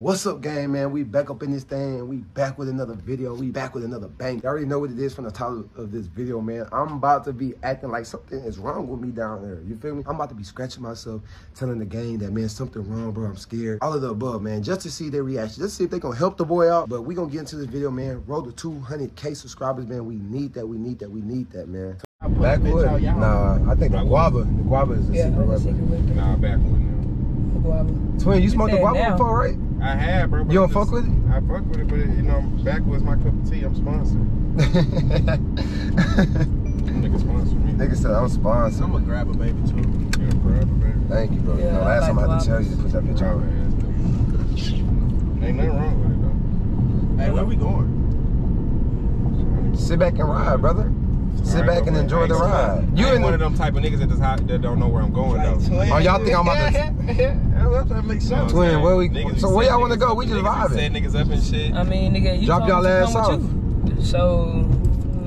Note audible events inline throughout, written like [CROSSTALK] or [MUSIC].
What's up, gang, man? We back up in this thing. We back with another video. We back with another bang. You already know what it is from the title of this video, man. I'm about to be acting like something is wrong with me down there. You feel me? I'm about to be scratching myself, telling the gang that, man, something wrong, bro. I'm scared. All of the above, man, just to see their reaction. Just to see if they gonna help the boy out. But we gonna get into this video, man. Roll to 200K subscribers, man. We need that. We need that. We need that, man. Backwood? Nah, I think the guava. The guava is the Yeah, secret that's a weapon. secret weapon. Nah, back one Guava. Twin, you smoked the guava now. before, right? Now. I had, bro. but You don't it's- fuck with it? I fuck with it, but it, you know, back was my cup of tea. I'm sponsored. [LAUGHS] Nigga sponsor me. Nigga said I'm sponsored. I'm gonna grab a baby too. Yeah, grab it, baby. Thank you, bro. you know, last like time I had to tell you to put that bitch on. it, ass nigga. Ain't nothing wrong with it, though. Hey, where we going? Sit back and ride, brother. Sit back and enjoy the ride. You You ain't in one of them type of niggas that, just, hi- that don't know where I'm going, though. Oh, y'all think I'm about to- [LAUGHS] that makes sense. Twin, where we- Niggas so where y'all wanna go? We just niggas be vibing. setting niggas up and shit. I mean, nigga, you Drop told y'all ass come with you. So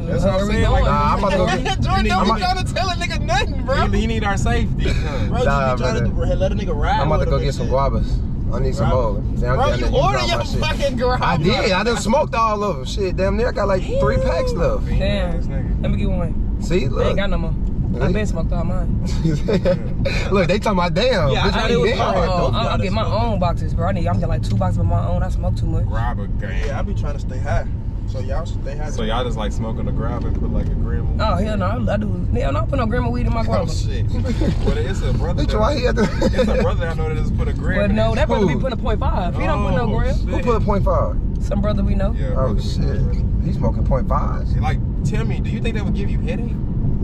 That's what I'm we saying, going? like, Nah, I'm about to go get- [LAUGHS] Jordan You need- don't be trying to tell a nigga nothing, bro. He, he need our safety. Bro, Nah, you be trying to let a nigga ride. I'm about to go get some shit. guavas. I need some more. Damn, Bro, you damn, order your fucking garage. I did. I done smoked all of them. Shit, damn near I got like three packs left. Damn. Let me get one. See, I ain't got no more. I been smoked all mine. [LAUGHS] look, they talking about damn. Yeah, I bitch, thought we it was dead. hard. Oh, Both I'm y'all gonna get my own boxes, bro. I need. I'm getting like two boxes of my own. I smoke too much. Grab a gang. Yeah, I be trying to stay high. So y'all should stay high. So y'all just like smoking the grab and put like a gram? Oh hell no, I, I do. Hell no, I put no grandma weed in my Oh grandma. shit. [LAUGHS] well, it's a brother. Bitch, why he That, had it's a to? brother I know that just put a gram. But no, that brother be Who? putting a point five. He don't put no Oh, gram. shit. Who put a point five? Some brother we know. Yeah. Oh shit, brother. he's smoking point fives. Like, tell me, do you think that would give you headache?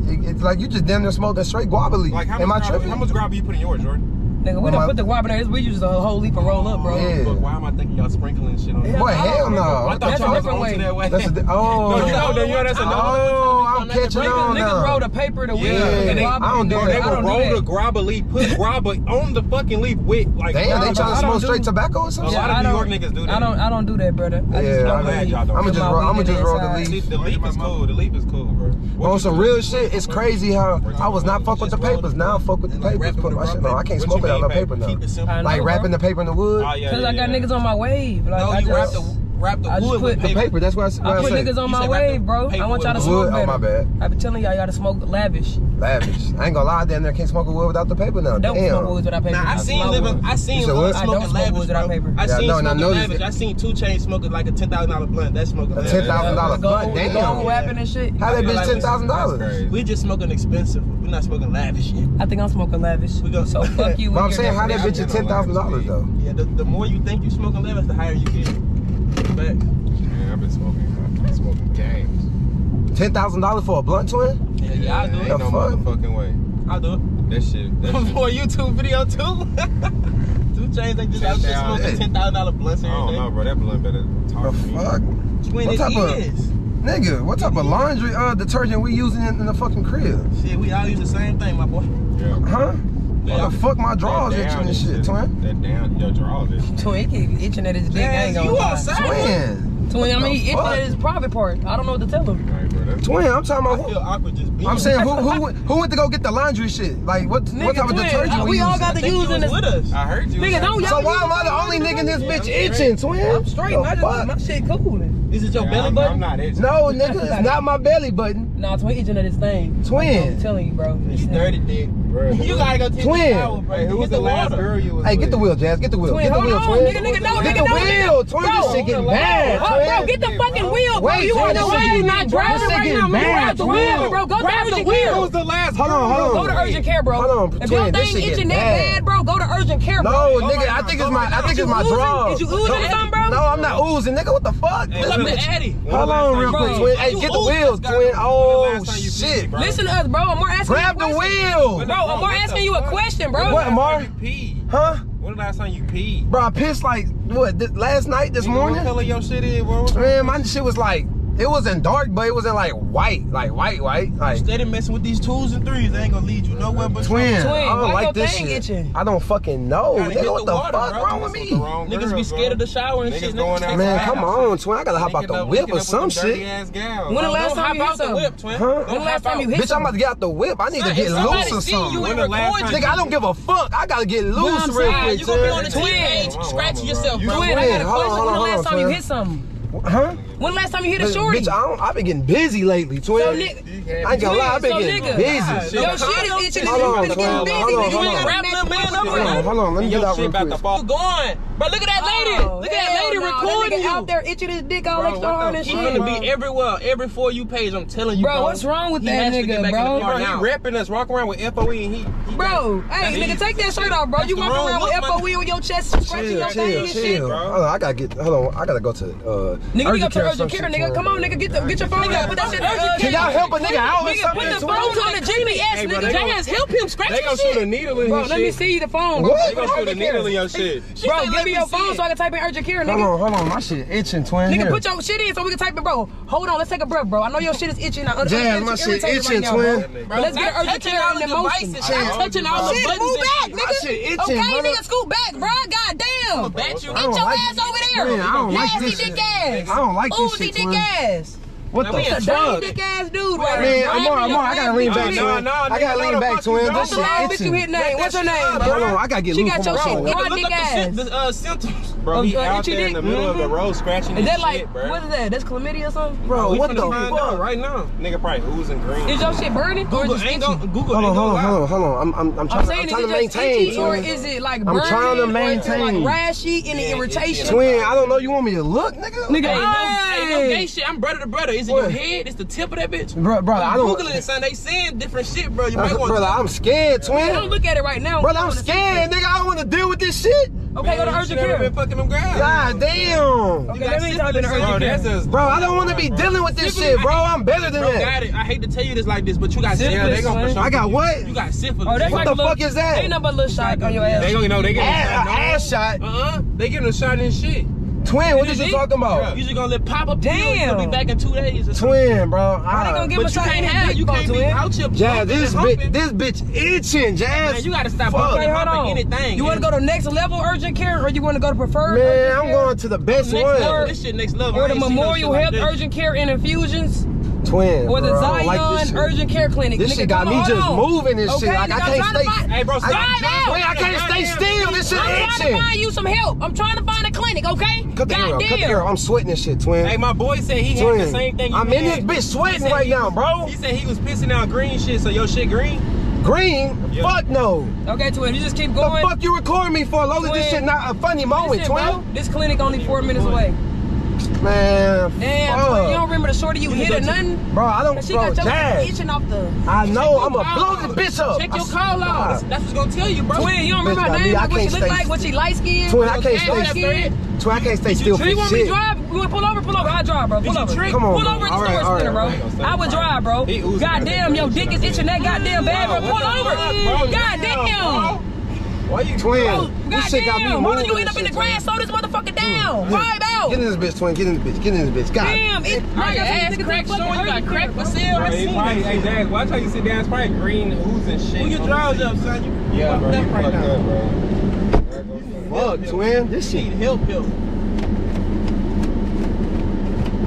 It- It's like you just damn near smoked that straight guava leaf. Like, how much how much grab you put in yours, Jordan? Nigga, we Well, don't put the guap in there. We use a whole leaf and roll up, bro. Yeah. But why am I thinking y'all sprinkling shit on Hell it? Boy, hell oh, no. I thought That's a y'all was different on way. to that way. That's a oh. [LAUGHS] No, you oh. know, you know that's another Oh, I'm catching Niggas, on niggas now. roll the paper, the weed, Yeah, and and they- I don't do that. They will roll that. the grabba leaf, put [LAUGHS] grabba on the fucking leaf with like. Damn, they Yeah, trying to I don't smoke do- straight tobacco or A something? lot of New York niggas do that. I don't. I don't do that, brother. I Yeah, just I'm glad y'all don't. I'ma just roll- I'ma just roll the leaf. The leaf is cool. The leaf is cool, bro. What On some real shit, it's crazy how I was not fuck with the papers. Now I fuck with the papers. Put my shit. rubber No, I can't smoke it out mean paper paper? now. Keep it simple. I know, Like bro. wrapping the paper in the wood. Oh, yeah, Cause yeah, I got yeah. niggas on my wave. Like No, I you wrap the wrap the I just wood put with The paper. paper. That's what I, I what I put said. niggas on You my said wrap the wave, bro. I want y'all to smoke wood. better. Oh my bad. I be telling y'all, y'all to smoke lavish. Lavish. I ain't gonna lie, damn near can't smoke a wood without the paper now. Don't smoke Damn. woods without paper. Now I That's seen my living. wood. I seen You said what? I don't smoking smoke lavish, woods without paper. I Yeah, seen no, no, smoking lavish. this- I seen 2 Chainz smoking like a ten thousand dollar blunt. That's smoking A $10,000 $10,000 Gold- blunt, damn. gold wrapping and shit. How that I bitch ten thousand dollars? We just smoking expensive. We're not smoking lavish shit. I think I'm smoking lavish. We go- So fuck you. [LAUGHS] But I'm saying how that bitch is ten thousand dollars though. Yeah, the, the more you think you smoking lavish, the higher you get. Facts. Man, I've been smoking. I've been smoking games. Ten thousand dollars for a blunt twin? Yeah, yeah, I'll do Ain't it. The no fuck? motherfucking way. I'll do it. That shit. That [LAUGHS] shit. For a YouTube video too. [LAUGHS] 2 Chainz, they just out there 10,000. smoking ten thousand dollar blunts I every don't know, bro. That blunt better The talk to me. fuck? Twin, What it type of- Nigga, what type of laundry uh detergent we using in, in the fucking crib? Shit, we all use the same thing, my boy. Yeah. Huh? Yeah. What fuck my drawers That itching and is shit, twin? That damn, your drawers is. Twin, he keep itching at his dick. I ain't Yeah, gonna you lie. outside. Twin. Twin, I mean, he itching at his private part. I don't know what to tell him. Right, bro. Twin, I'm talking I about feel awkward just being. I'm saying who who [LAUGHS] went, who went to go get the laundry shit? Like what Nigga, what type of detergent uh, we, we all got I the think you this- with us. I heard you. Nigga, don't So y'all why am I the the only nigga in this Yeah, bitch I'm itching, twin? I'm straight. The My, fuck? my shit cool. Is it your Yeah, belly I'm, button? I'm not itching. No, [LAUGHS] nigga, it's not my belly button. Nah, twin itching at his thing. Twin. I'm telling you, bro. It's dirty dick. Bro, You gotta go take Twin. a shower, bro. Hey, who Get was the last water. girl you was Hey, get the wheel, Jazz. Get the wheel. Twin, get the hold wheel, on, twin. nigga, nigga, no, get nigga, the no, wheel, nigga. twin. Bro, this shit getting bad, Oh, bro, get the fucking wheel, bro. Wait, you twin, on the way. You not driving shit right now. bad, Grab the wheel, bro. Go Grab the wheel. care. Who was the last Hold on, hold on. Go to urgent care, bro. Hold on, if twin, your this thing shit itching getting that bad. bad, bro, go to urgent care, bro. No, oh nigga, I think it's my, I think it's my oozing? drawers. Is you oozing or something, bro? No, I'm not oozing, nigga. What the fuck? Pull up the Addy. Hold on real quick, twin. Hey, get the oozing, wheel, this guy. twin. Oh last time you peed, shit. bro? Listen to us, bro. I'm more asking Grab you the question. wheel. Bro, I'm more asking you a question, bro. What, Amar? Huh? When the last time you peed? Bro, I pissed like what? This, last night, this Nigga, morning. What color your shit is, bro? Man, my shit was like it wasn't dark, but it wasn't like white, like white, white. Like instead of messing with these twos and threes, they ain't gonna lead you nowhere but twin. twin. I don't Why like this shit. Itching? I don't fucking know. Nigga, what the, water, fuck bro. wrong with me? Niggas girl, be scared bro. of the shower and Niggas shit. Going Niggas man, come on, twin. I gotta hop out the whip or some shit. When the last time you hit the whip, twin? When the last time you hit? Bitch, I'm about to get out the whip. I need to get loose or something. Nigga, I don't give a fuck. I gotta get loose real quick. You gonna be on the twin page, scratching yourself, bro. Twin, I got a question. When the last time you hit something? Huh? When last time you hit a shorty? Bitch, I don't, I've been getting busy lately, twin. So, nigga, I ain't gonna lie, I've been so getting nigga, busy. Yo, shit is itching. Hold on, twin. Hold on, hold on. Wrap little man up. Hold on, hold on. Let me get out real quick. Going, but look at that lady. Oh, look at that lady recording you. out there itching his dick all extra hard and shit. He gonna be everywhere, every for you page. I'm telling you, bro. What's wrong with that nigga, bro? He rapping us, walking around with FOE and he. Bro, hey, nigga, take that shirt off, bro. You walking around with FOE on your chest, scratching your thing and shit. bro. Hold on, I gotta get. Hold on, I gotta go to. Nigga, you gotta educator, nigga. Come on, nigga. Get the, get your phone out. Put that shit in uh, Can y'all help a nigga out or something? Put the phone on the GPS, nigga. Jazz, help him scratch They gonna shoot a needle in his shit. let me see the phone. They gonna shoot a needle in your shit. Bro, give me your phone so I can type in urgent care, nigga. Hold on, hold on. My shit itching, twin. Nigga, put your shit in so we can type it, bro. Hold on, let's take a breath, bro. I know your shit is itching. Jazz, my shit itching, twin. Let's get urgent care on the motion. I'm touching all the buttons. Move back, nigga. Okay, nigga, scoot back, bro. God damn. Get your ass over there. I don't like this. I don't like Uzi dick ass. What the fuck? dick ass dude right Man, Amar, Amar, I gotta lean back, twin. I gotta lean back, to him. What's the last bitch you hit name? What's her name, bro? I gotta get Lou. She got your shit. Dick ass. Look up the symptoms. Bro, oh, he out there dick? in the middle mm -hmm. of the road scratching Is that like, shit, bro. what is that? That's chlamydia or something? Bro, bro what the fuck? right now. Nigga probably oozing green. Is your shit burning? Google ain't gonna, Google hold on, hold on, hold on, hold on. I'm, I'm, I'm trying, I'm, I'm trying to maintain. Or is it like burning? I'm trying to maintain. Like rashy, any yeah, irritation? Twin, I don't know. You want me to look, nigga? Nigga, ain't no gay shit. I'm brother to brother. Is it your head? It's the tip of that bitch? Bro, bro, I don't. Googling it, son. They saying different shit, bro. You might want to. Brother, I'm scared, twin. Don't look at it right now. Brother, I'm scared, nigga. I don't want to deal with this shit. Okay, Man, go to urgent care. Been fucking them guys. God damn. Okay, that means I've been urgent care. Bro, I don't want to be dealing with this syphilis, shit, bro. I'm better than bro, that. Got it. I hate to tell you this like this, but you got syphilis. Yeah, they gonna push I got what? You got syphilis. Oh, what like the little, fuck is that? Ain't nothing but a little shot on your ass. They gonna you know they get ass, ass shot. Uh huh. They getting a shot in shit. Twin, what you talking about? You just gonna let pop up. Damn. He'll be back in two days. Or twin, bro. I ain't gonna give but a you can't have. You can't be out your. Jazz, this bitch, this bitch itching. Jazz, man, you gotta stop bumping, on anything. You wanna go to next level urgent care, or you wanna go to preferred? Man, I'm going to the best one. This shit next level. Or the Memorial Health Urgent Care and Infusions twin. Or the. Zion like Urgent Care Clinic. This nigga, shit got me just moving and okay, shit. Like, I can't stay. Find, hey, bro, stop. I, wait, I can't stay still. This shit I'm itching. trying to find you some help. I'm trying to find a clinic, okay? Cut the God. Damn. Cut the. I'm sweating this shit, twin. Hey, my boy said he twin. had the same thing. I'm in this bitch sweating right now, bro. He said he was pissing out green shit, so your shit green? green? Yep. Fuck no. Okay, twin, you just keep going. The fuck you recording me for? Lola, this shit not a funny moment, twin. This clinic only four minutes away. Man, Damn. Bro, you don't remember the shorty you, you hit or nothing? Bro, I don't, she bro, got your itching off the... I know, I'ma blow this bitch up. Check your call out. That's what's gonna tell you, bro. Twin, you don't remember her name, like what she look like, what she light skinned? Twin, I can't stay still. I can't stay still. You want me to drive? You want to pull over? Pull over. I'll drive, bro. Pull over. Come on, pull over at the store center, bro. I would drive, bro. Goddamn, your dick is itching that goddamn bad, bro. Pull over. Goddamn. Why you twin? Bro, this shit got me. Why don't you end up in the grass? Slow this motherfucker mm, down. Mm. Right out. Get in this bitch, twin. Get in this bitch. Get in this bitch. God. Damn. It, My ass crack showing. You got crack for sale. Right, it's probably, hey, Dad, watch how you sit down. It's probably green ooze and shit. Pull your drawers up, son. You yeah, bro. You right now, up, bro. Fuck, twin. This shit. Help, help.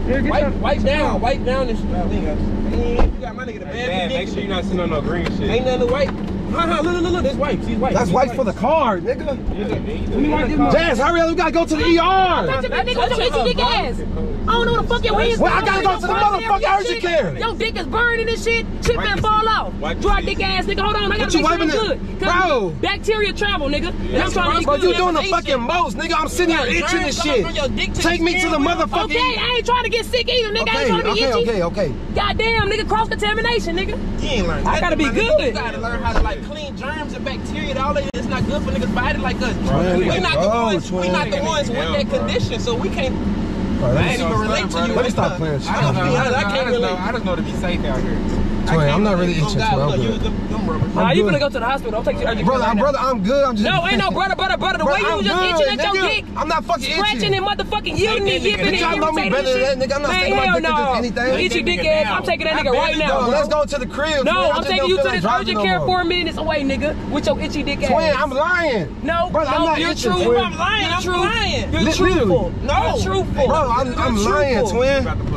Here, wipe, down. wipe down, wipe down this uh, thing. You got my nigga the bad. Make sure you're not sitting on no green shit. Ain't nothing to wipe. Huh, look, look, look, this wipe. She's wipe. That's wipes for the car, nigga. Yeah, Jazz, hurry up. We gotta go to the ER. Touch it, nigga. Touch your dick ass. I don't know what the fuck your way is Well, I gotta go to the motherfucking urgent care. Your dick is burning and shit. Shit better fall off. Dry dick ass, nigga. Hold on. I gotta make sure good. Bro. Bacteria travel, nigga. And I'm trying But you doing the fucking most, nigga. I'm sitting here itching and shit. Take me to the motherfucking Okay, I ain't trying to get sick either, nigga. I ain't trying to be itchy. Okay, okay, okay. Goddamn, nigga. Cross contamination, nigga. You ain't learned I gotta be good. You gotta learn how to like clean germs and bacteria. and All that it's not good for niggas' body like us. Man, we like, not the oh, ones. We twin. not the ones with that bro. condition, so we can't. Bro, I let me ain't stop- even relate to you. Let me stop playing. I just know, I, I just know, I, can't Toy, I'm not really itching. twin. I'm good. Nah, you gonna go to the hospital. I'll take you. Brother, right I'm brother, I'm good. I'm just. No, ain't no brother, brother, brother. The way you just itching at your dick. I'm not fucking itching. Scratching and motherfucking yielding and yipping and irritating. Y'all know me better than that, nigga. I'm not taking my dick to anything. Eat your dick ass. I'm taking that nigga right now. Let's go to the crib. No, I'm taking you to this urgent care four minutes away, nigga, with your itchy dick ass. Twin, I'm lying. No, brother, I'm not You're true. I'm lying. I'm lying. You're truthful. No, truthful. Bro, I'm lying, twin.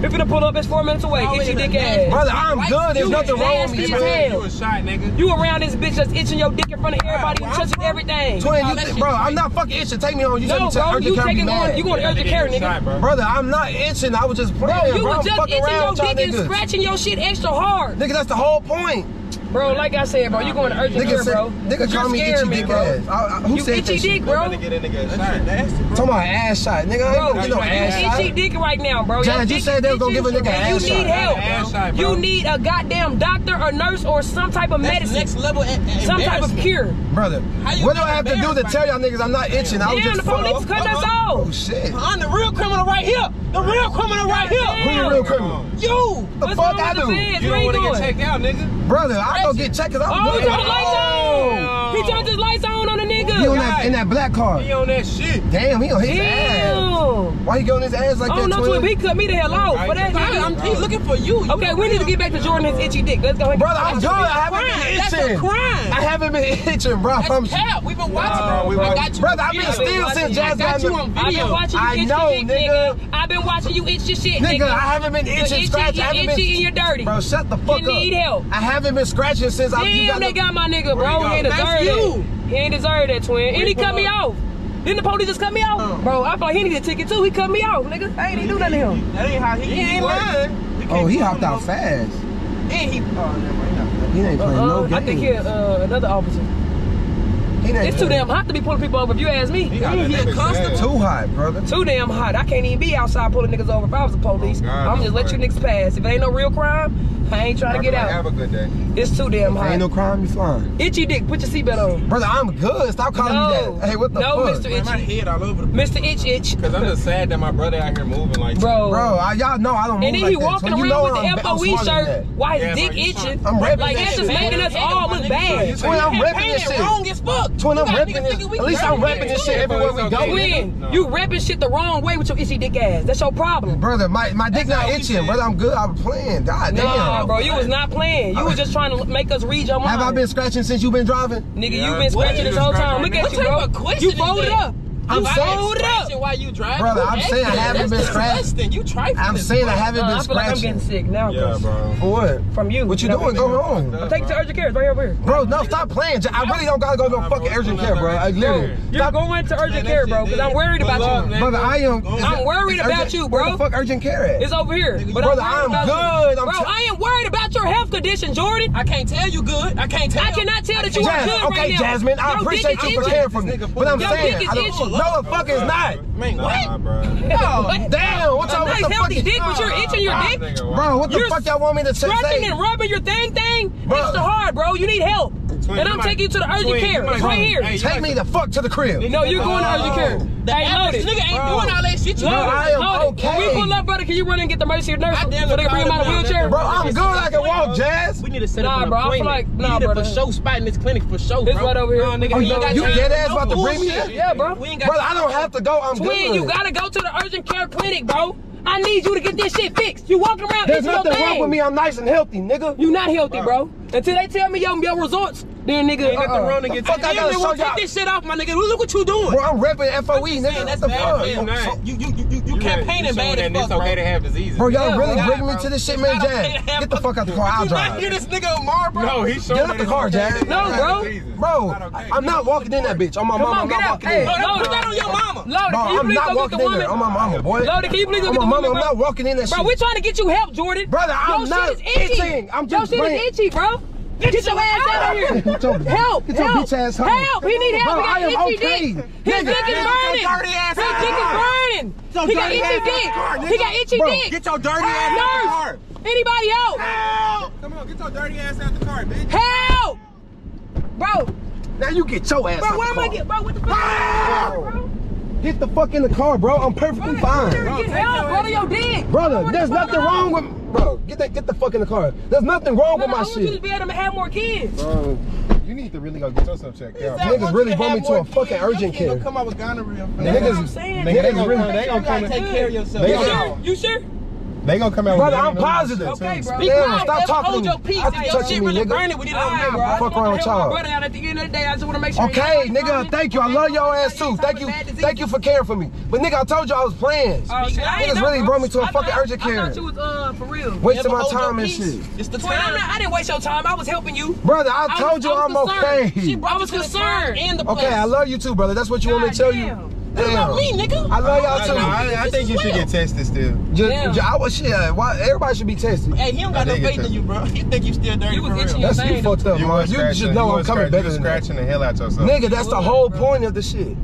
You're pull up. It's four minutes away. Itch your dick ass. Brother, I'm right? good. There's nothing wrong with me, man. You a shy nigga. You around this bitch just itching your dick in front of everybody and touching everything. Twin, you th- bro, I'm not fucking itching. Take me home. You no, take me bro, to urgent care. Taking going, you going to urgent care, nigga. Brother, I'm not itching. I was just playing. Bro, you were just itching your dick and scratching your shit extra hard. Nigga, that's the whole point. Bro, like I said, bro, you going to urgent care, bro. Nigga, call me itchy me, dick bro. ass. I, I, who you said itchy that dick, bro? Get in nigga shot. Nasty, bro. Talking about ass shot, nigga. Bro, I ain't you know ass shot. itchy dick right now, bro. John, you said they was gonna give a nigga ass shot. You need help. You need a goddamn doctor or nurse or some type of medicine. Next level, some type of cure, brother. What do I have to do to tell y'all niggas I'm not itching? I was just the police cut us off. Oh shit. I'm the real criminal right here. The real criminal right here. Who the real criminal? You. The fuck I do. You don't want to get checked out, nigga. Brother, I go get checked because I'm oh, good. He oh. turned his lights on on the nigga. He on that, in that black car. He on that shit. Damn, he on his Ew. ass. Why he on his ass like oh, that? Oh no, twin? he cut me the hell out. But that's I, am he's looking for you. you okay, we need to get back to Jordan's itchy dick. Let's go. Brother, I'm good. I haven't been itching. That's a crime. I haven't been [LAUGHS] itching, bro. That's I'm cap. We've been watching. Nah, we I got you. Brother, I've been still since Jazz got you on video. I've been watching you itch your dick, nigga. I've been watching you itch your shit, nigga. I haven't been itching, scratching. You're itchy and you're dirty. Bro, shut the fuck up. You need help. I haven't been scratching since I. Damn, they got my nigga, bro. That's you. He ain't deserve that, twin. And he cut me off. Then the police just cut me off. Oh. Bro, I thought he needed a ticket too. He cut me off, nigga. I ain't even do nothing to him. That ain't how he, he ain't lying. Oh, he hopped out fast. And he, oh, he ain't playing uh, no games. I think he uh, another officer. It's too damn hot to be pulling people over. If you ask me, he, he a constable. Too hot, brother. Too damn hot. I can't even be outside pulling niggas over if I was a police. Oh, God, I'm just let you niggas pass. If it ain't no real crime, I ain't trying to get out. Have a good day. It's too damn hot. Ain't no crime, you flying. Itchy dick, put your seatbelt on. Brother, I'm good. Stop calling no. me that. Hey, what the no, fuck? No, Mr. Itchy. Man, my head all over the place. Mr. Itch Itch. Because I'm just sad that my brother out here moving like Bro. Bro, y'all know I don't move And then like he walking that. around with I'm the FOE shirt Why is yeah, dick itching. I'm repping Like, that's just making us all look bad. Twin, I'm repping this shit. wrong as fuck. Twin, I'm repping this. At least I'm repping this shit everywhere we go. Twin, you repping shit the wrong way with your itchy dick ass. That's your problem. Brother, my dick not itching. Brother, I'm good. I'm playing. God damn bro. You was not playing. You was just trying to make us read your mind. Have I been scratching since you been driving? Nigga, yeah. you been scratching this whole time. Look at you, bro. You folded up. Have I been why you driving? Brother, I'm saying I haven't been scratched. You. I'm saying I haven't been scratched. I'm getting sick now, yeah, bro. For what? From you. What you doing? Go home. I'm taking to urgent care. It's right over here. Bro, no, stop playing. I really don't gotta go to fucking urgent care, bro. I literally. You're going to urgent care, bro, because I'm worried about you. Brother, I am. I'm worried about you, bro. Where the fuck urgent care at? It's over here. Brother, I'm good. Bro, I am worried about your health condition, Jordan. I can't tell you good. I can't tell. I cannot tell that you are good right now. Okay, Jasmine, I appreciate you for caring for me, but I'm saying. No, oh, the fuck is not. What? No, damn. What's up? Nice healthy dick, but you're itching your dick. Bro, what the fuck y'all want me to say? Scratching and rubbing your thing thing It's too hard, bro. You need help. And I'm taking you to the urgent care. It's right here. Take me the fuck to the crib. No, you're going to urgent care. The hey, average nigga ain't bro. doing all that shit. You bro. I am loaded. okay. When we pull up, brother, can you run and get the mercy nurse so they can bring him out of wheelchair? Bro, I'm good. I can walk, Jazz. We need to set nah, up an bro, appointment. I feel like, nah, need bro. a for show spot in this clinic for show, bro. Right over here. Nah, nigga, oh, you, you dead ass oh, about to bring me? Yeah, bro. We ain't got. Bro, I don't have to go. I'm good. you gotta go to the urgent care clinic, bro. I need you to get this shit fixed. You walking around. There's nothing wrong with me. I'm nice and healthy, nigga. You not healthy, bro. Until they tell me yo, your results, then nigga, ain't uh -uh. wrong to get fuck I gotta show y'all. Take this shit off, my nigga. Look what you doing. Bro, I'm repping FOE, nigga. That's the fuck? You, you, you, you can't paint campaigning bad as fuck. It's okay to have diseases. Bro, y'all yeah, really God, bringing bro. me to this shit, man, Jack. Get the fuck out the car. I'll drive. You not hear this nigga Omar, bro? No, he's showing Get out the car, Jack. No, bro. Bro, I'm not walking in that bitch. On my mama, I'm not walking in. Put that on I'm not walking in there. On my mama, boy. Lord, can you please go get the woman, I'm not walking in that shit. Bro, we trying to get you help, Jordan. Brother, I'm not itching. I'm just Your shit itchy, bro. Get, your ass out of here. Get your- help, get your help, bitch ass home. help. He need help. Bro, he got itchy okay. dick. His dick is burning. His dick is burning. He got itchy dick. He got itchy Bro, dick. Get your dirty ass out the car. Anybody out? Help! Come on, get your dirty ass out the car, bitch. Help, bro. Now you get your ass Bro, out where the am I car. get? Bro, what the fuck? bro? Get the fuck in the car, bro. I'm perfectly fine. Get help, brother. Your dick. Brother, What there's the fuck nothing on? wrong with Bro, get that, get the fuck in the car. There's nothing wrong No, with no, my I want you to shit. be able to have more kids. Bro, you need to really go get yourself checked out. Niggas really you brought me to a fucking kids, urgent care. gonna come out with gonorrhea. fam. Niggas- That's what I'm saying. nigga, Niggas they gonna really- come, they You gonna gotta come, take care of yourself. They You gonna- sure? You sure? They gonna come out Brother, with I'm positive. shit, too. Okay, bro. Damn, Alright, stop let's talking to hold me. your peace. Stop If your touching shit me, really nigga. burning, we need to Alright, know, bro. I fuck just wrong wanna with help my y'all. brother at the end of the day. I just want to make sure. Okay, everybody's nigga, fine. thank you. I love your ass too. Thank you, thank you for caring for me. But nigga, I told you I was playing. Oh, shit, I ain't Niggas really brought me to a I fucking thought- urgent I care. thought you was uh for real. Wasting Never my time and shit. It's the Twin, I'm time. not, I didn't waste your time. I was helping you. Brother, I I told you I I'm okay. I was concerned. Okay, I love you too, brother. That's what you want me to tell you. Goddamn. What about me, nigga? I love y'all I, too. I, I think you should get tested still. Just, Damn. just- I was shit. Why everybody should be tested? Hey, he don't got I no faith in you, bro. [LAUGHS] He think you still dirty You was for itching real. your- That's you thing. fucked up, You man. You scratching, should you know I'm coming scratching, better you than that. scratching the hell out yourself. Nigga, that's the whole bro. point of the shit.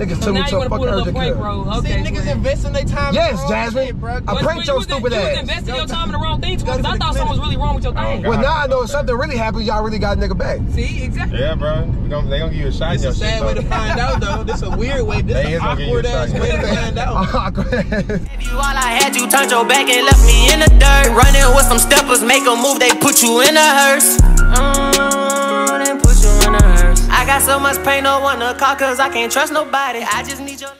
Niggas So took me now to you a want to fucking put a little urgent care. bro. See, niggas twin. investing their time. Yes, in the wrong Jasmine. shit, bro. I Well, pranked you your was- stupid you was investing your time in the wrong thing, because I the thought something was really wrong with your thing. God. Well, now I know if something really happened, y'all really got a nigga back. See, exactly. Yeah, bro. We gonna, they gonna give you a shot in It's a sad way to find out, though. This a weird way. This is is an gonna a awkward ass way to find out. [LAUGHS] Go ahead. If you all I had, you turned your back and left me in the dirt. Running with some steppers, make a move, they put you in a hearse. Mm. Got so much pain, no one to call, cause I can't trust nobody. I just need your.